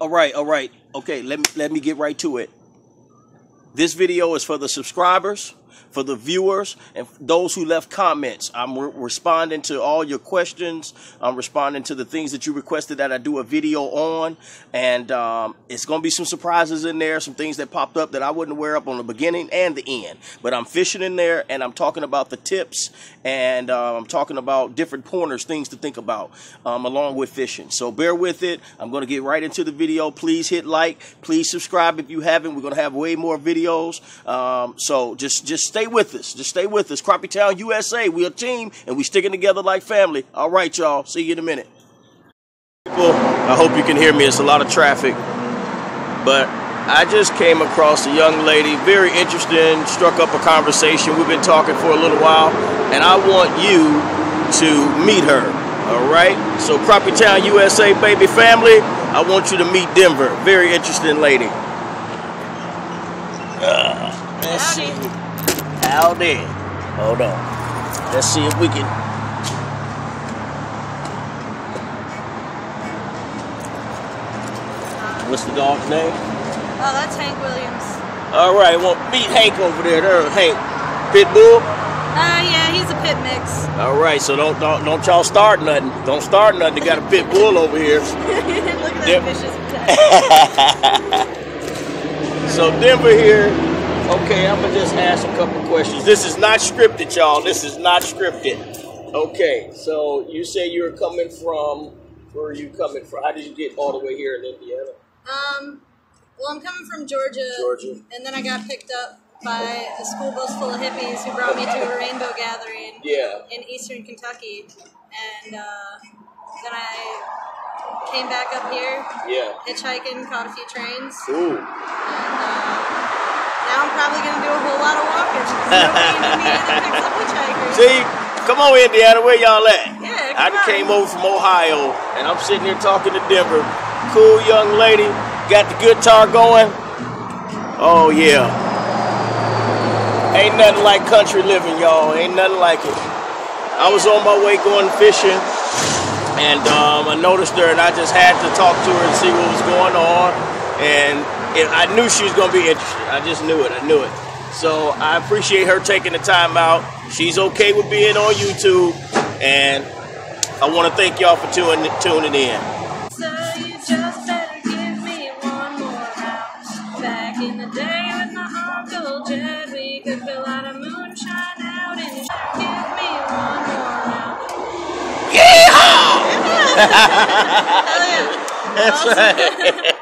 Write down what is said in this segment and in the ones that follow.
All right, all right. Okay, let me let me get right to it. This video is for the subscribers, for the viewers, and those who left comments. I'm re- responding to all your questions. I'm responding to the things that you requested that I do a video on, and um, it's going to be some surprises in there, some things that popped up that I wouldn't wear up on the beginning and the end. But I'm fishing in there, and I'm talking about the tips, and uh, I'm talking about different pointers, things to think about, um, along with fishing. So bear with it. I'm going to get right into the video. Please hit like. Please subscribe if you haven't. We're going to have way more videos. Um, so just just stay with us. Just stay with us. Crappie Town USA. We're a team, and we sticking together like family. All right, y'all. See you in a minute. People, I hope you can hear me. It's a lot of traffic, but I just came across a young lady, very interesting, struck up a conversation. We've been talking for a little while, and I want you to meet her. All right? So, Crappie Town USA, baby family, I want you to meet Denver. Very interesting lady. Uh, see. Howdy. Hold on. Let's see if we can. What's the dog's name? Oh, that's Hank Williams. All right, well, meet Hank over there. There, Hank. Pitbull. Uh, yeah, he's a pit mix. All right, so don't don't don't y'all start nothing. Don't start nothing. You got a pit bull over here. Look at that vicious attack. So Denver here. Okay, I'm gonna just ask a couple questions. This is not scripted, y'all. This is not scripted. Okay, so you say you're coming from. Where are you coming from? How did you get all the way here in Indiana? um, well, I'm coming from Georgia. Georgia. And then I got picked up by a school bus full of hippies who brought me to a rainbow gathering Yeah. in eastern Kentucky. And uh, then I came back up here, Yeah. hitchhiking, caught a few trains. Ooh. And uh, now I'm probably going to do a whole lot of walking. 'cause Nobody in Indiana picks up hitchhikers. See, come on, Indiana. Where y'all at? Yeah, I on. came over from Ohio, and I'm sitting here talking to Denver. Cool young lady, got the guitar going. Oh yeah. Ain't nothing like country living, y'all. Ain't nothing like it. I was on my way going fishing, and um, I noticed her, and I just had to talk to her and see what was going on. And it, I knew she was going to be interested. I just knew it. I knew it. So I appreciate her taking the time out. She's okay with being on YouTube, and I want to thank y'all for tuning tuning in. So you just better give me one more round. Back in the day with my uncle Jed, we could fill out a moonshine out and give me one more round. Hell oh, yeah. That's Awesome. right.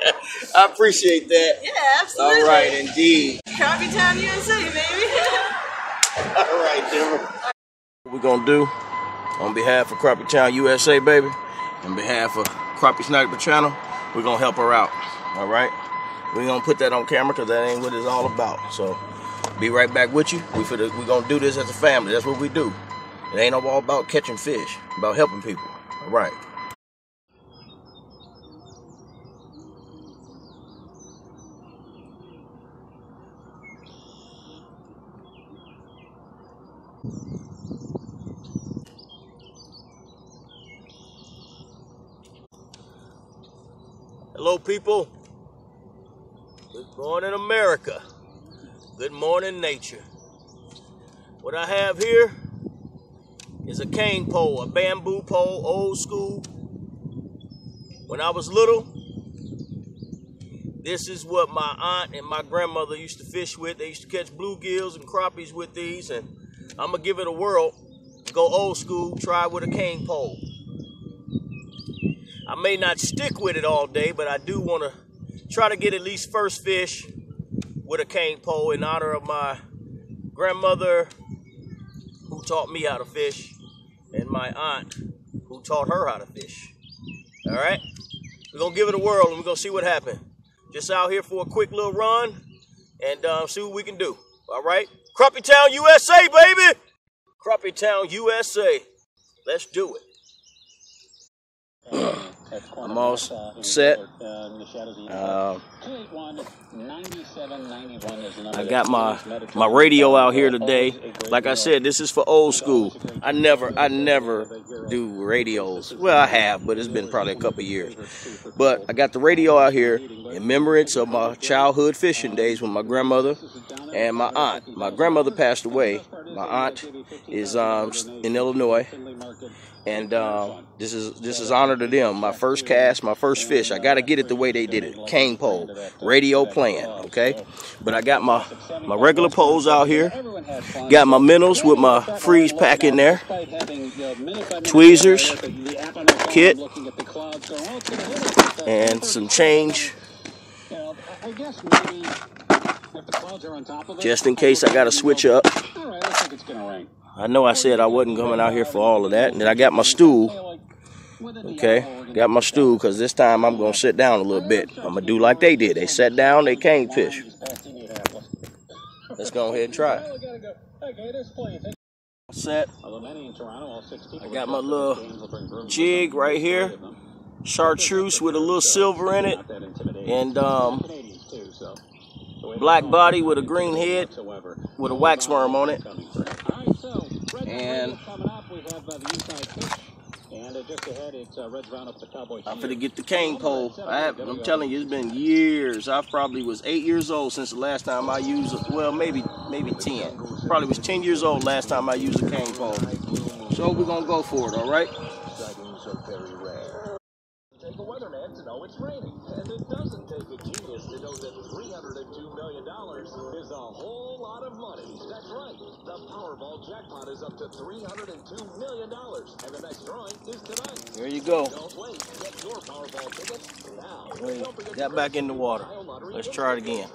I appreciate that. Yeah, absolutely. All right, indeed. Crappie Town USA, baby. All right, Denver. What we're gonna do on behalf of Crappie Town USA, baby, on behalf of Crappie Sniper Channel, we're gonna help her out. All right, we're gonna put that on camera because that ain't what it's all about. So, be right back with you. We finna, we're gonna do this as a family. That's what we do. It ain't all about catching fish, about helping people. All right. People. Good morning, America. Good morning, nature. What I have here is a cane pole, a bamboo pole, old school. When I was little, this is what my aunt and my grandmother used to fish with. They used to catch bluegills and crappies with these, and I'm gonna give it a whirl. Go old school, try with a cane pole. I may not stick with it all day, but I do want to try to get at least first fish with a cane pole in honor of my grandmother who taught me how to fish and my aunt who taught her how to fish. All right? We're going to give it a whirl and we're going to see what happens. Just out here for a quick little run and uh, see what we can do. All right? Crappie Town, USA, baby! Crappie Town, USA. Let's do it. I'm all set. Uh, I got my my radio out here today. Like I said, this is for old school. I never I never do radios. Well, I have, but it's been probably a couple years. But I got the radio out here in remembrance of my childhood fishing days with my grandmother and my aunt. My grandmother passed away. My aunt is um, in Illinois, and uh, this is this is honor to them. My first cast, my first fish. I got to get it the way they did it. Cane pole, radio playing. Okay, but I got my my regular poles out here. Got my minnows with my freeze pack in there. Tweezers, kit, and some change just in case I got to switch up. I know I said I wasn't coming out here for all of that. And then I got my stool. Okay, got my stool because this time I'm going to sit down a little bit. I'm going to do like they did. They sat down, they cane fish. Let's go ahead and try. Set. I got my little jig right here. Chartreuse with a little silver in it. And um, black body with a green head with a wax worm on it. And I'm gonna get the cane pole. I I'm telling you, it's been years. I probably was eight years old since the last time I used it. Well, maybe maybe ten. Probably was ten years old last time I used a cane pole. So we're gonna go for it. All right. Take a to know it's raining. And it doesn't take a genius to know that $302 million is a whole lot of money. That's right. The Powerball jackpot is up to $302 million. And the next drawing is tonight. There you go. Don't wait. Get your Powerball tickets now. Wait, got back in the water. Let's try it again.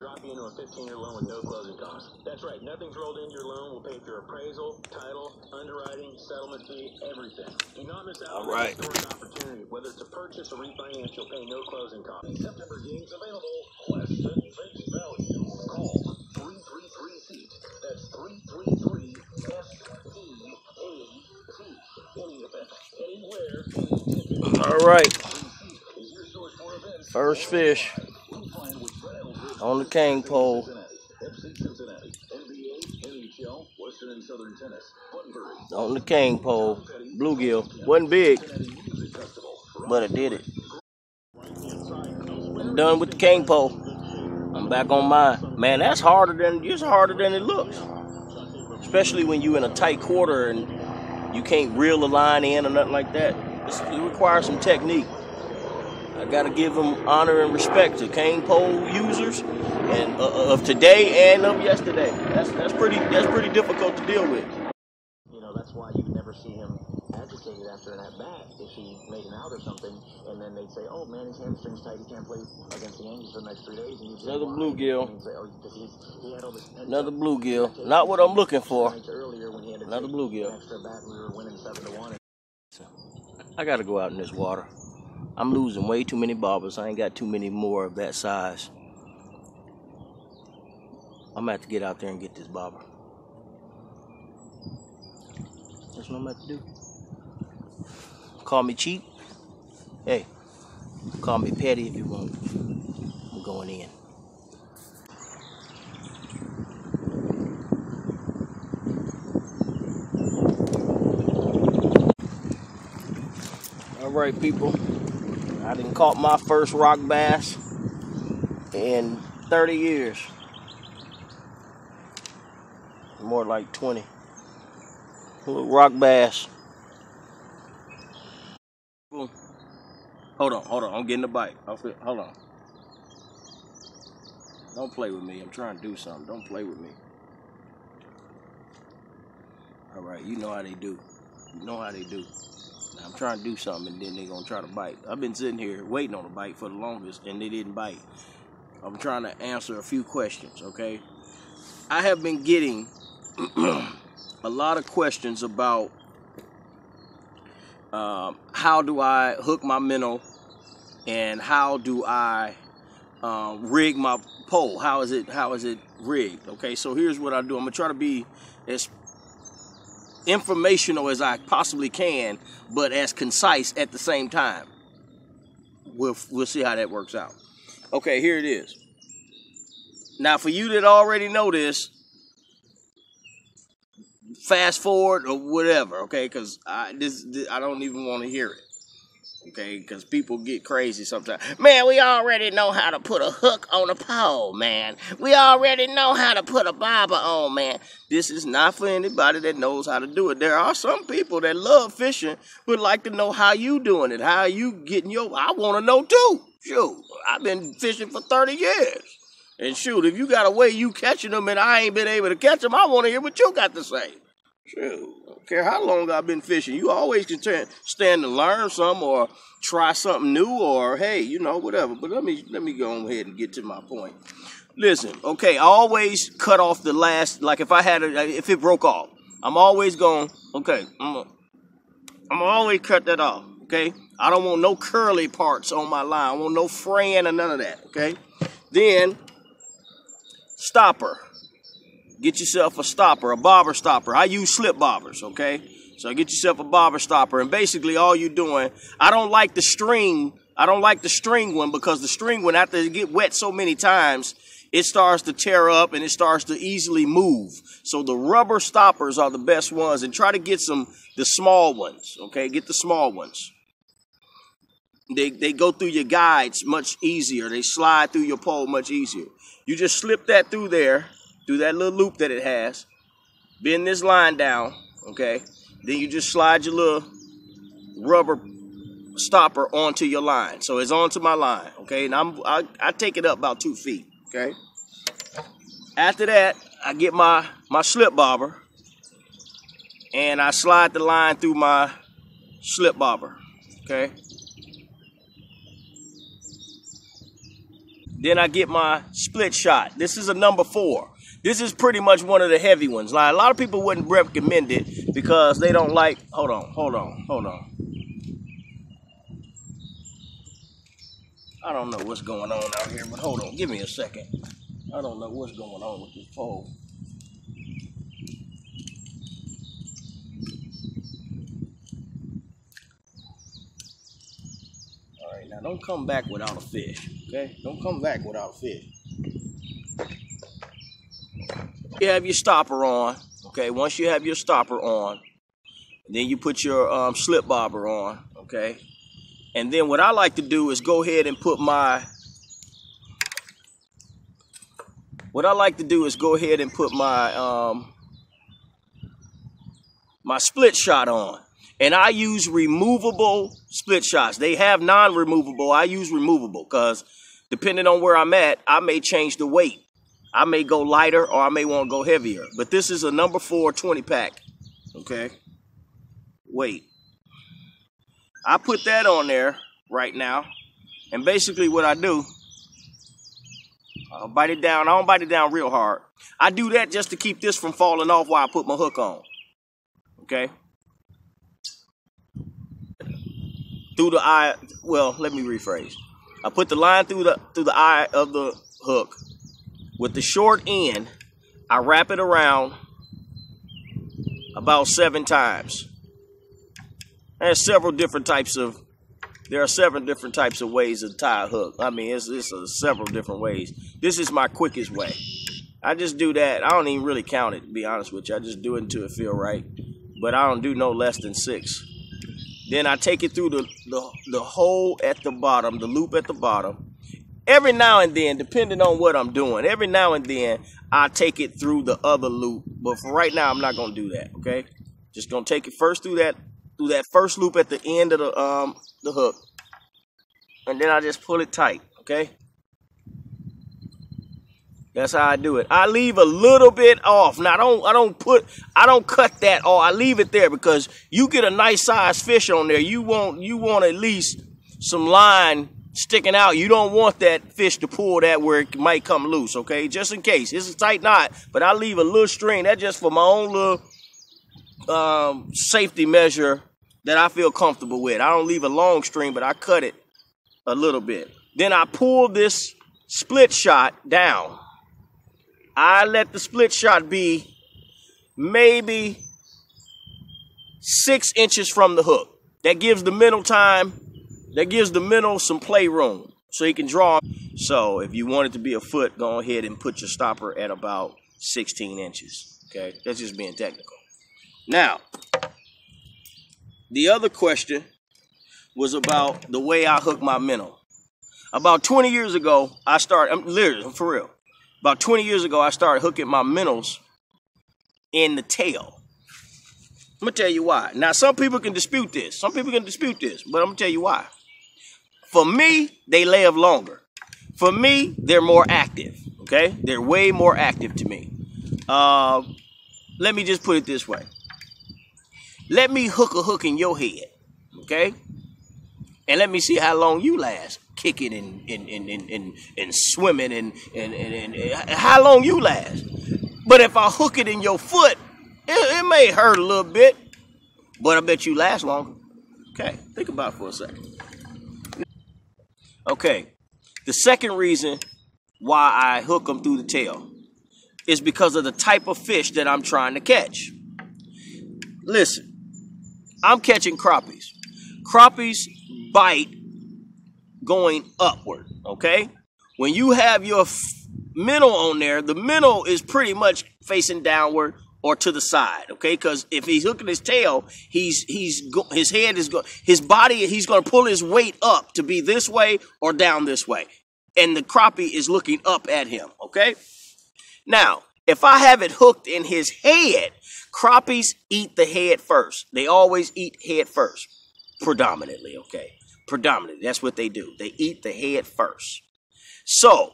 drop you into a 15-year loan with no closing costs. That's right. Nothing's rolled into your loan. We'll pay for your appraisal, title, underwriting, settlement fee, everything. Do not miss out All on right. this historic opportunity. Whether to purchase or refinance, you'll pay no closing costs. September games available. Less All right. First fish on the cane pole. On the cane pole. Bluegill. Wasn't big, but it did it. I'm done with the cane pole. I'm back on mine. Man, that's harder than it's harder than it looks. Especially when you're in a tight quarter and you can't reel the line in or nothing like that. It's, it requires some technique. I gotta give them honor and respect to cane pole users and uh, of today and of yesterday. That's that's pretty that's pretty difficult to deal with. You know, that's why you never see him agitated after an at bat if he made an out or something, and then they'd say, "Oh man, his hamstring's tight. He can't play against the Yankees for the next three days." And Another bluegill. Say, "Oh, he had all this pent Another bluegill. Not what I'm looking for. nights earlier when he had to Another bluegill. I gotta go out in this water. I'm losing way too many bobbers. I ain't got too many more of that size. I'm gonna have to get out there and get this bobber. That's what I'm gonna to do. Call me cheap. Hey, call me petty if you want. I'm going in. All right, people. I didn't caught my first rock bass in 30 years. More like 20. Little rock bass. Hold on, hold on. I'm getting a bite. Hold on. Don't play with me. I'm trying to do something. Don't play with me. All right, you know how they do. You know how they do. I'm trying to do something and then they're gonna try to bite. I've been sitting here waiting on a bite for the longest and they didn't bite. I'm trying to answer a few questions, okay? I have been getting a lot of questions about um, how do I hook my minnow and how do I um, rig my pole? How is it? How is it rigged? Okay, so here's what I do. I'm gonna try to be as informational as I possibly can, but as concise at the same time. we'll we'll see how that works out. Okay, here it is. Now, for you that already know this, fast forward or whatever, okay? Because I this, this I don't even want to hear it. Okay, because people get crazy sometimes. Man, we already know how to put a hook on a pole, man. We already know how to put a bobber on, man. This is not for anybody that knows how to do it. There are some people that love fishing, but like to know how you doing it, how you getting your. I want to know too. Shoot, I've been fishing for thirty years, and shoot, if you got a way you catching them and I ain't been able to catch them, I want to hear what you got to say. Shoot, I don't care how long I've been fishing. You always can stand, to learn something or try something new or hey, you know, whatever. But let me let me go ahead and get to my point. Listen, okay, I always cut off the last. Like if I had a, if it broke off, I'm always going. Okay, I'm gonna, I'm always cut that off. Okay, I don't want no curly parts on my line. I want no fraying or none of that. Okay, then stopper get yourself a stopper, a bobber stopper. I use slip bobbers, okay? So get yourself a bobber stopper, and basically all you're doing. I don't like the string. I don't like the string one because the string one, after it get wet so many times, it starts to tear up and it starts to easily move. So the rubber stoppers are the best ones, and try to get some the small ones, okay? Get the small ones. They they go through your guides much easier. They slide through your pole much easier. You just slip that through there through that little loop that it has, bend this line down, okay? Then you just slide your little rubber stopper onto your line. So it's onto my line, okay? And I'm I, I take it up about two feet, okay? After that, I get my my slip bobber and I slide the line through my slip bobber, okay? Then I get my split shot. This is a number four. This is pretty much one of the heavy ones. Like a lot of people wouldn't recommend it because they don't like. Hold on, hold on, hold on. I don't know what's going on out here, but hold on, give me a second. I don't know what's going on with this pole. All right, now don't come back without a fish, okay? Don't come back without a fish you have your stopper on, okay, once you have your stopper on, then you put your um, slip bobber on, okay, and then what I like to do is go ahead and put my what I like to do is go ahead and put my um, my split shot on. And I use removable split shots. They have non-removable. I use removable because depending on where I'm at, I may change the weight. I may go lighter or I may want to go heavier. But this is a number four 20 pack. Okay. Wait. I put that on there right now. And basically what I do, I'll bite it down. I don't bite it down real hard. I do that just to keep this from falling off while I put my hook on. Okay. Through the eye, well, let me rephrase. I put the line through the through the eye of the hook with the short end, I wrap it around about seven times. There's several different types of there are several different types of ways to tie a hook. I mean, it's, it's a, several different ways. This is my quickest way. I just do that. I don't even really count it, to be honest with you. I just do it until it feel right. But I don't do no less than six. Then I take it through the, the, the hole at the bottom, the loop at the bottom every now and then, depending on what I'm doing, every now and then I take it through the other loop. But for right now, I'm not gonna do that. Okay, just gonna take it first through that through that first loop at the end of the um the hook, and then I just pull it tight. Okay. That's how I do it. I leave a little bit off. Now I don't I don't put I don't cut that off. I leave it there because you get a nice size fish on there. You want you want at least some line sticking out. You don't want that fish to pull that where it might come loose, okay? Just in case. It's a tight knot, but I leave a little string. That's just for my own little um, safety measure that I feel comfortable with. I don't leave a long string, but I cut it a little bit. Then I pull this split shot down. I let the split shot be maybe six inches from the hook. That gives the middle time That gives the minnow some playroom so he can draw. So if you want it to be a foot, go ahead and put your stopper at about 16 inches. Okay, that's just being technical. Now, the other question was about the way I hook my minnow. About 20 years ago, I started, I'm literally, I'm for real. About 20 years ago, I started hooking my minnows in the tail. I'm gonna tell you why. Now, some people can dispute this. Some people can dispute this, but I'm gonna tell you why. For me, they live longer. For me, they're more active. Okay, they're way more active to me. Uh, let me just put it this way. Let me hook a hook in your head, okay? And let me see how long you last kicking and and, and, and, and, and swimming and, and, and, and how long you last. But if I hook it in your foot, it, it may hurt a little bit, but I bet you last longer. Okay, think about it for a second. Okay, the second reason why I hook them through the tail is because of the type of fish that I'm trying to catch. Listen, I'm catching crappies. Crappies bite going upward, okay? When you have your minnow on there, the minnow is pretty much facing downward or to the side, okay? Because if he's hooking his tail, he's he's go- his head is go- his body he's going to pull his weight up to be this way or down this way, and the crappie is looking up at him, okay? Now, if I have it hooked in his head, crappies eat the head first. They always eat head first, predominantly, okay? Predominantly, that's what they do. They eat the head first. So,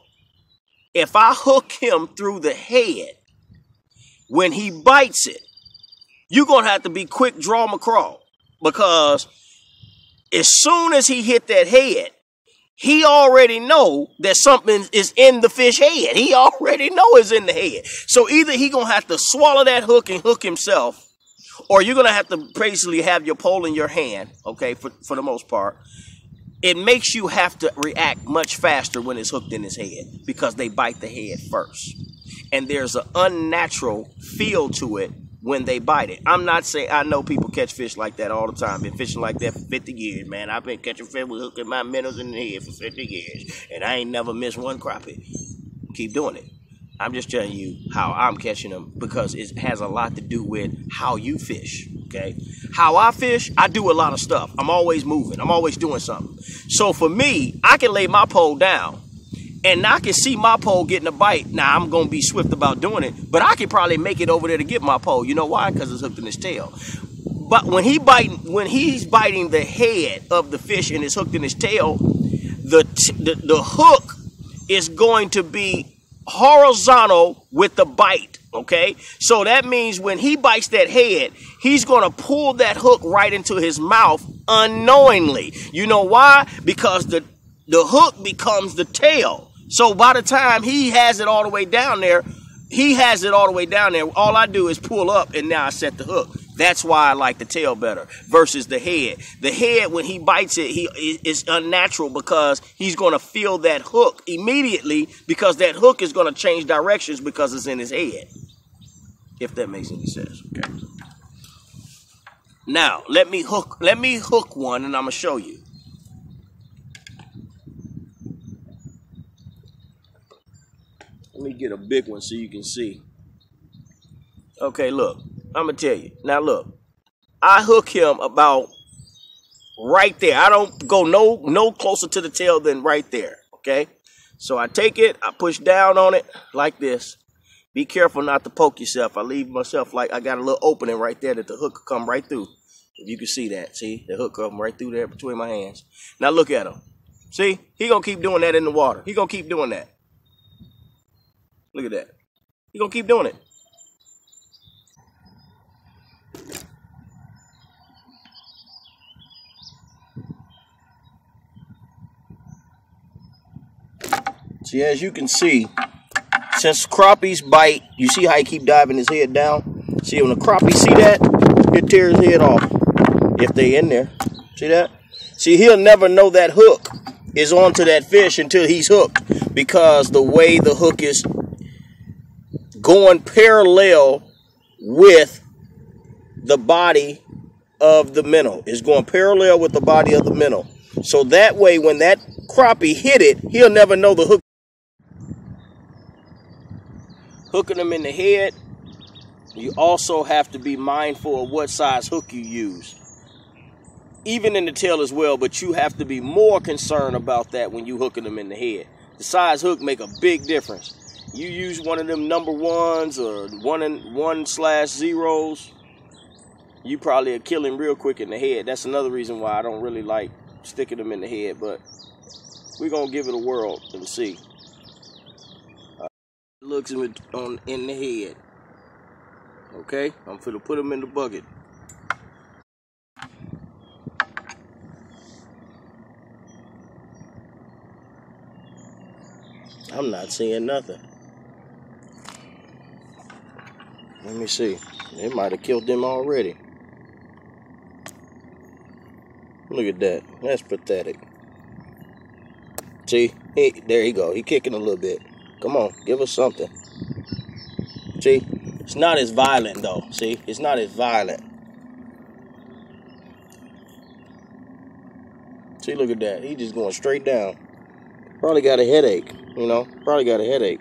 if I hook him through the head, when he bites it, you're going to have to be quick draw McGraw because as soon as he hit that head, he already know that something is in the fish head. He already know it's in the head. So either he gonna have to swallow that hook and hook himself, or you're gonna have to basically have your pole in your hand. Okay, for for the most part, it makes you have to react much faster when it's hooked in his head because they bite the head first, and there's an unnatural feel to it when they bite it. I'm not saying I know people catch fish like that all the time. Been fishing like that for 50 years, man. I've been catching fish with hooking my minnows in the head for 50 years, and I ain't never missed one crappie. Keep doing it. I'm just telling you how I'm catching them because it has a lot to do with how you fish. Okay, how I fish, I do a lot of stuff. I'm always moving. I'm always doing something. So for me, I can lay my pole down and I can see my pole getting a bite. Now I'm gonna be swift about doing it, but I can probably make it over there to get my pole. You know why? Because it's hooked in his tail. But when he biting, when he's biting the head of the fish and it's hooked in his tail, the the, the hook is going to be horizontal with the bite. Okay, so that means when he bites that head, he's gonna pull that hook right into his mouth unknowingly. You know why? Because the the hook becomes the tail. So by the time he has it all the way down there, he has it all the way down there. All I do is pull up and now I set the hook. That's why I like the tail better versus the head. The head, when he bites it, he is unnatural because he's going to feel that hook immediately because that hook is going to change directions because it's in his head. If that makes any sense. Okay. Now let me hook. Let me hook one, and I'm gonna show you. Let me get a big one so you can see. Okay, look. I'm gonna tell you. Now look. I hook him about right there. I don't go no no closer to the tail than right there. Okay? So I take it, I push down on it like this. Be careful not to poke yourself. I leave myself like I got a little opening right there that the hook come right through. If you can see that, see the hook come right through there between my hands. Now look at him. See, he gonna keep doing that in the water. He gonna keep doing that. Look at that. He gonna keep doing it. See, as you can see, since crappies bite, you see how he keep diving his head down? See, when a crappie see that, it tears his head off. If they in there. See that? See, he'll never know that hook is onto that fish until he's hooked. Because the way the hook is going parallel with the body of the minnow. It's going parallel with the body of the minnow. So that way, when that crappie hit it, he'll never know the hook. Hooking them in the head, you also have to be mindful of what size hook you use. Even in the tail as well, but you have to be more concerned about that when you hooking them in the head. The size hook make a big difference. You use one of them number ones or one and one slash zeros, you probably are killing real quick in the head. That's another reason why I don't really like sticking them in the head, but we're gonna give it a whirl and see. Uh, looks in, on in the head. Okay, I'm gonna put them in the bucket. I'm not seeing nothing. Let me see. They might have killed them already. Look at that. That's pathetic. See? He, there he go. He kicking a little bit. Come on, give us something. See? It's not as violent though. See? It's not as violent. See, look at that. He just going straight down. Probably got a headache, you know? Probably got a headache.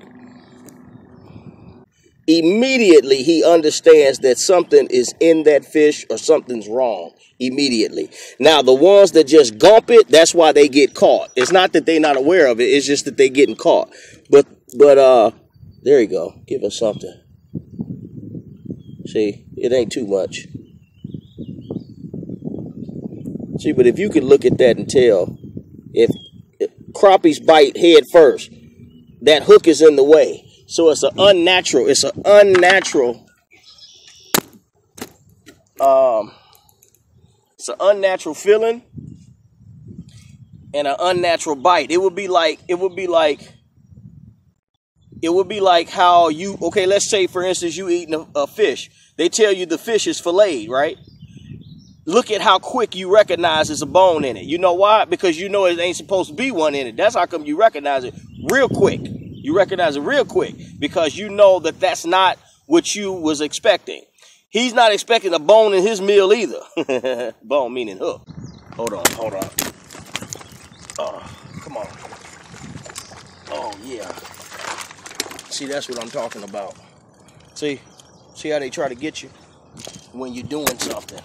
Immediately he understands that something is in that fish or something's wrong. Immediately. Now the ones that just gump it, that's why they get caught. It's not that they're not aware of it, it's just that they're getting caught. But but uh there you go. Give us something. See, it ain't too much. See, but if you could look at that and tell if, if crappies bite head first, that hook is in the way. So it's an unnatural, it's an unnatural, um, it's an unnatural feeling and an unnatural bite. It would be like, it would be like, it would be like how you, okay, let's say for instance, you eating a, a fish. They tell you the fish is filleted, right? look at how quick you recognize there's a bone in it. You know why? Because you know it ain't supposed to be one in it. That's how come you recognize it real quick. You recognize it real quick because you know that that's not what you was expecting. He's not expecting a bone in his meal either. bone meaning hook. Hold on, hold on. Oh, come on. Oh yeah. See, that's what I'm talking about. See, see how they try to get you when you're doing something.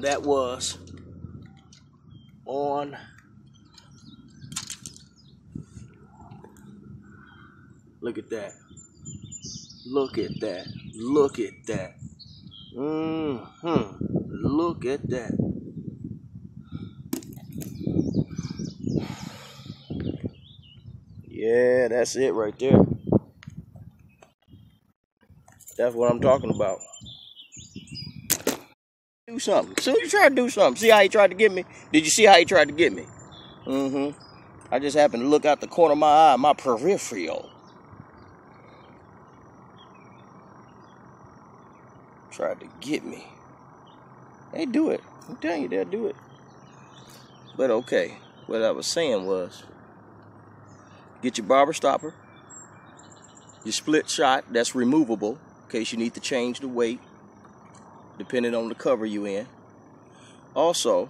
And that was on look at that. Look at that. Look at that. Mm-hmm. Look at that. Yeah that's it right there. That's what i'm talking about something. So you try to do something. See how he tried to get me? Did you see how he tried to get me? Mm-hmm. I just happened to look out the corner of my eye, my peripheral. Tried to get me. They do it. I'm telling you, they'll do it. But okay, what I was saying was, get your bobber stopper, your split shot that's removable in case you need to change the weight depending on the cover you in. Also,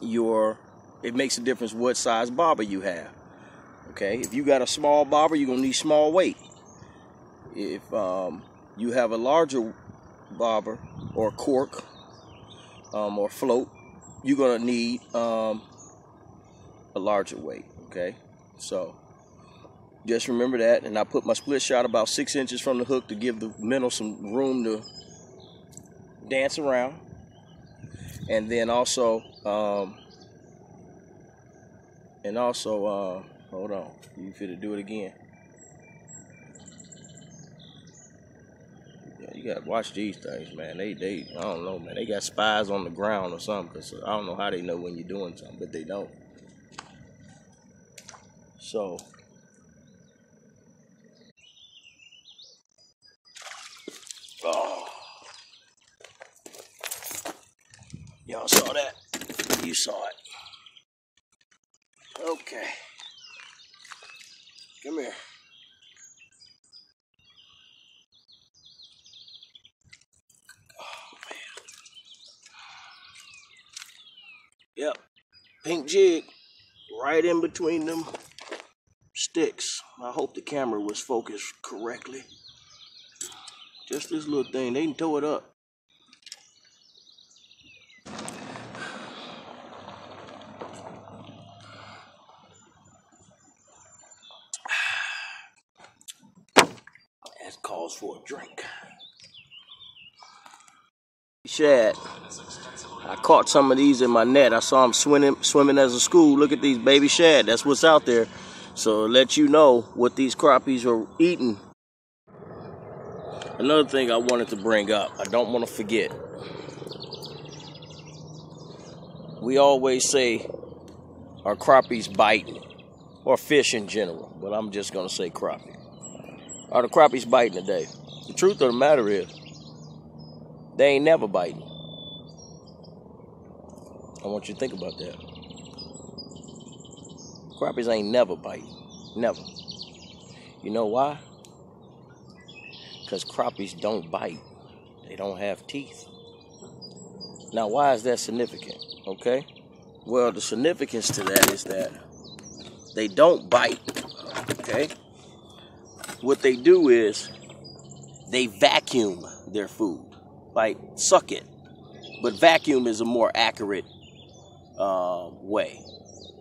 your it makes a difference what size bobber you have. Okay, if you got a small bobber, you're gonna need small weight. If um, you have a larger bobber or cork um, or float, you're gonna need um, a larger weight. Okay, so just remember that. And I put my split shot about six inches from the hook to give the minnow some room to dance around. And then also um, and also uh, hold on. You fit to do it again. Yeah, you gotta watch these things man. They they I don't know man. They got spies on the ground or something because I don't know how they know when you're doing something but they don't. So oh Y'all saw that? You saw it. Okay. Come here. Oh. Yep. Pink jig right in between them sticks. I hope the camera was focused correctly. Just this little thing, they can tow it up. That calls for a drink. Shad. I caught some of these in my net. I saw them swimming swimming as a school. Look at these baby shad. That's what's out there. So let you know what these crappies are eating. Another thing I wanted to bring up, I don't want to forget. We always say our crappies biting, or fish in general, but I'm just gonna say crappie. Are the crappies biting today? The truth of the matter is, they ain't never biting. I want you to think about that. Crappies ain't never biting. Never. You know why? Because crappies don't bite. They don't have teeth. Now, why is that significant? Okay? Well, the significance to that is that they don't bite. Okay? What they do is they vacuum their food, like suck it. But vacuum is a more accurate uh, way.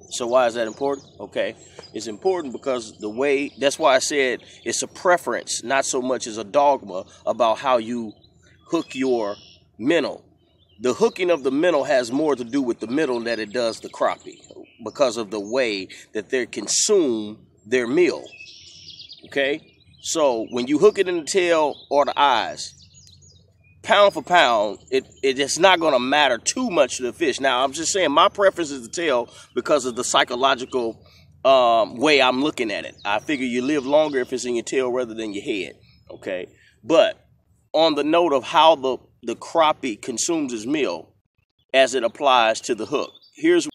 So why is that important? Okay, it's important because the way that's why I said it's a preference, not so much as a dogma about how you hook your minnow. The hooking of the minnow has more to do with the minnow than it does the crappie because of the way that they consume their meal. Okay, so when you hook it in the tail or the eyes, pound for pound, it, it it's not going to matter too much to the fish. Now, I'm just saying my preference is the tail because of the psychological um, way I'm looking at it. I figure you live longer if it's in your tail rather than your head. Okay, but on the note of how the the crappie consumes his meal as it applies to the hook, here's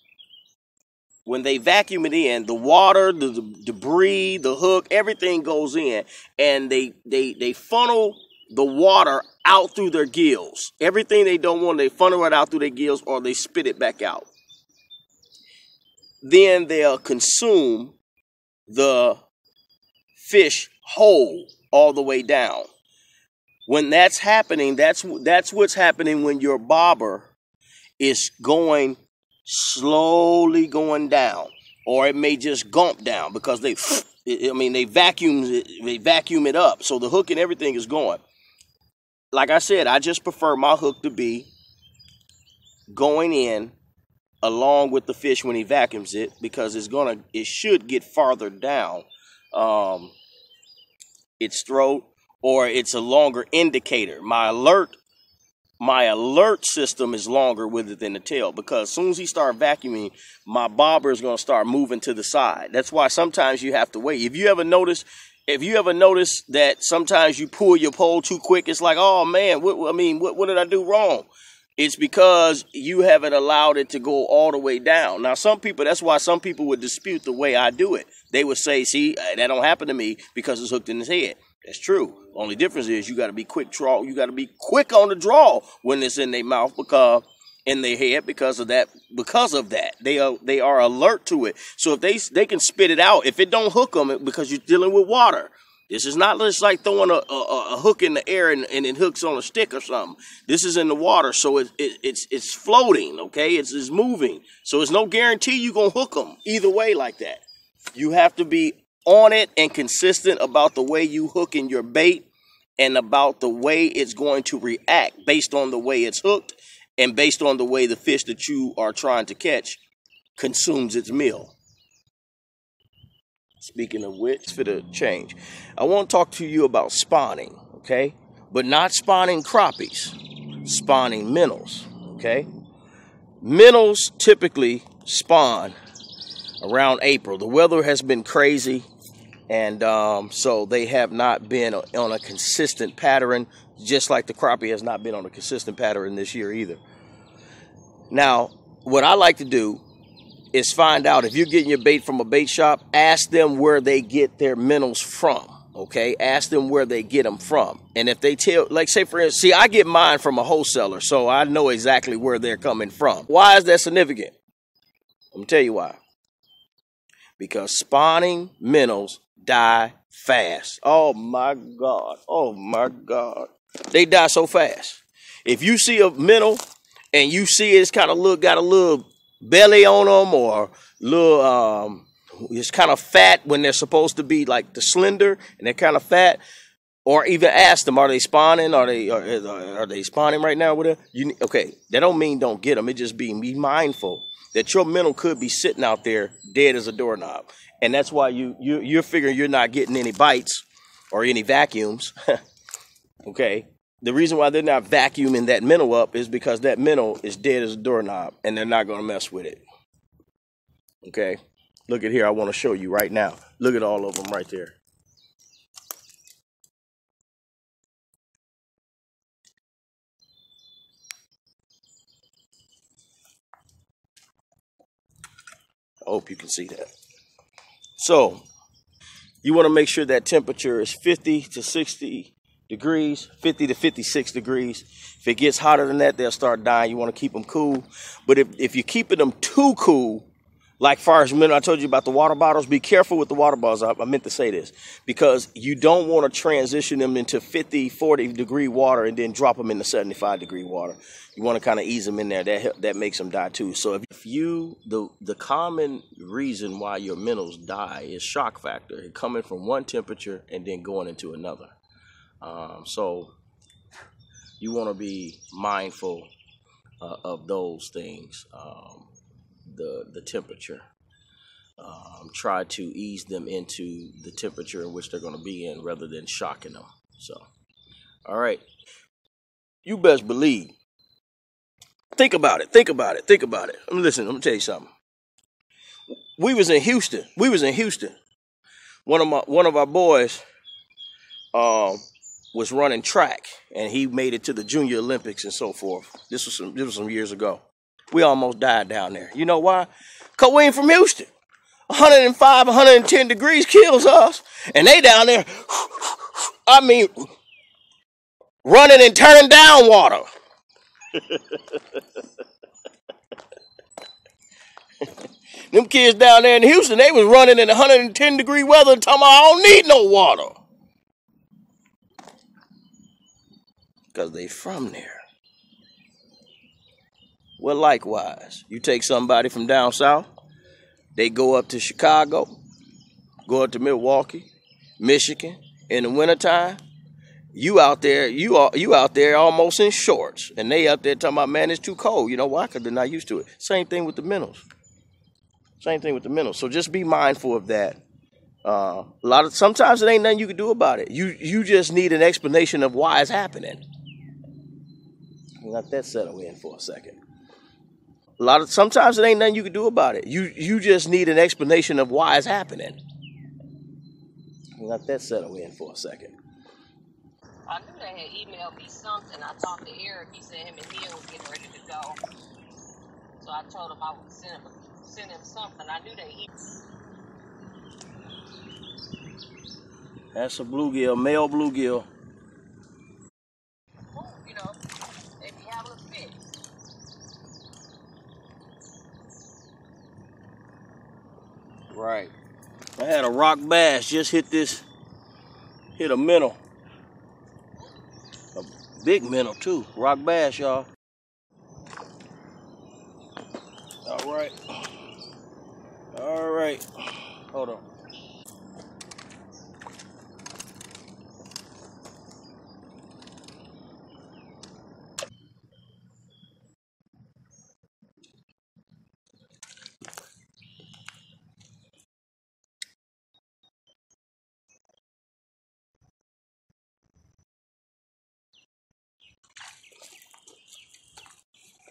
when they vacuum it in, the water, the, the debris, the hook, everything goes in, and they they they funnel the water out through their gills. Everything they don't want, they funnel it out through their gills or they spit it back out. Then they'll consume the fish whole all the way down. When that's happening, that's that's what's happening when your bobber is going slowly going down, or it may just gump down because they, I mean, they vacuum they vacuum it up, so the hook and everything is going like I said, I just prefer my hook to be going in along with the fish when he vacuums it because it's gonna it should get farther down um, its throat or it's a longer indicator. My alert my alert system is longer with it than the tail because as soon as he start vacuuming, my bobber is going to start moving to the side. That's why sometimes you have to wait. If you ever notice, if you ever notice that sometimes you pull your pole too quick, it's like, oh man, what, I mean, what, what did I do wrong? It's because you haven't allowed it to go all the way down. Now, some people, that's why some people would dispute the way I do it. They would say, see, that don't happen to me because it's hooked in his head. That's true. Only difference is you got to be quick draw. You got to be quick on the draw when it's in their mouth because in their head because of that. Because of that, they are they are alert to it. So if they they can spit it out, if it don't hook them because you're dealing with water. This is not just like throwing a, a, a hook in the air and, and it hooks on a stick or something. This is in the water, so it, it, it's it's floating. Okay, it's, it's moving. So it's no guarantee you're gonna hook them either way like that. You have to be on it and consistent about the way you hooking your bait and about the way it's going to react based on the way it's hooked and based on the way the fish that you are trying to catch consumes its meal. Speaking of which, for the change, I want to talk to you about spawning, okay? But not spawning crappies, spawning minnows, okay? Minnows typically spawn around April. The weather has been crazy, and um, so they have not been on a consistent pattern, just like the crappie has not been on a consistent pattern this year either. Now, what I like to do is find out if you're getting your bait from a bait shop, ask them where they get their minnows from. Okay, ask them where they get them from, and if they tell, like, say for instance, see, I get mine from a wholesaler, so I know exactly where they're coming from. Why is that significant? Let me tell you why. Because spawning minnows die fast. Oh my God. Oh my God. They die so fast. If you see a minnow and you see it's kind of look got a little belly on them or little um it's kind of fat when they're supposed to be like the slender and they're kind of fat. Or even ask them are they spawning? Are they are, are they spawning right now? With it you okay that don't mean don't get them it just be be mindful that your minnow could be sitting out there dead as a doorknob. And that's why you, you you're figuring you're not getting any bites or any vacuums. Okay the reason why they're not vacuuming that minnow up is because that minnow is dead as a doorknob and they're not going to mess with it. Okay? Look at here. I want to show you right now. Look at all of them right there. I hope you can see that. So, you want to make sure that temperature is 50 to 60 degrees, 50 to 56 degrees. If it gets hotter than that, they'll start dying. You want to keep them cool. But if, if you're keeping them too cool, like far as I told you about the water bottles, be careful with the water bottles. I, I meant to say this because you don't want to transition them into 50, 40 degree water and then drop them into 75 degree water. You want to kind of ease them in there. That help, that makes them die too. So if, you the the common reason why your minnows die is shock factor, coming from one temperature and then going into another. Um, so you want to be mindful uh, of those things. Um, the the temperature. Um, try to ease them into the temperature in which they're going to be in, rather than shocking them. So, all right, you best believe. Think about it. Think about it. Think about it. Listen, I'm gonna tell you something. We was in Houston. We was in Houston. One of my one of our boys, um, was running track and he made it to the junior olympics and so forth. This was some this was some years ago. We almost died down there. You know why? Because from houston. 105 110 degrees kills us. And they down there i mean running and turning down water. Them kids down there in houston they was running in 110 degree weather talking about i don't need no water because they from there. Well, likewise, you take somebody from down south, they go up to Chicago, go up to Milwaukee, Michigan in the wintertime. You out there, you are you out there almost in shorts, and they up there talking about man, it's too cold. You know why? Because they're not used to it. Same thing with the minnows. Same thing with the minnows. So just be mindful of that. Uh, a lot of sometimes it ain't nothing you can do about it. You you just need an explanation of why it's happening. Let that settle in for a second. A lot of sometimes it ain't nothing you can do about it. You you just need an explanation of why it's happening. Let that settle in for a second. I knew they had emailed me something. I talked to Eric. He said him and Neil was getting ready to go. So I told him I would send him send him something. I knew they e- That's a bluegill, male bluegill. you know, they be having a fit. Right. I had a rock bass just hit this, hit a minnow. A big minnow too. Rock bass, y'all. All right. All right. Hold on.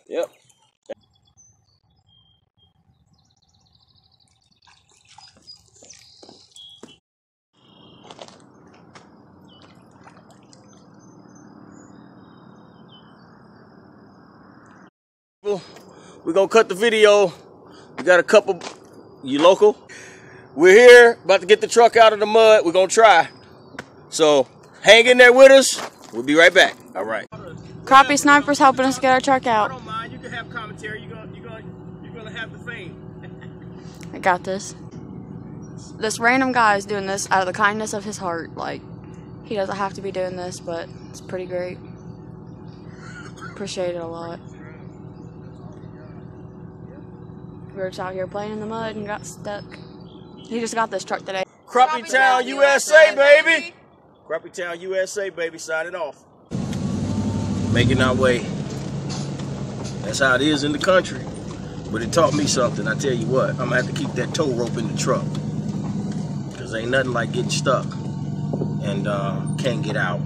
Yep. We're gonna cut the video We got a couple. You local? We're here, about to get the truck out of the mud. We're gonna try. So hang in there with us. We'll be right back. All right. Crappie Sniper's helping us get our truck out. I out. don't mind. You can have commentary. You're gonna, you're gonna, you're gonna have the fame. I got this. This random guy is doing this out of the kindness of his heart. Like, he doesn't have to be doing this, but it's pretty great. Appreciate it a lot. We were just out here playing in the mud and got stuck. He just got this truck today. Crappie Town, USA, baby. Crappie Town, USA, baby. Signing off. Making our way. That's how it is in the country. But it taught me something. I tell you what, I'm gonna have to keep that tow rope in the truck. Cause ain't nothing like getting stuck and uh, can't get out.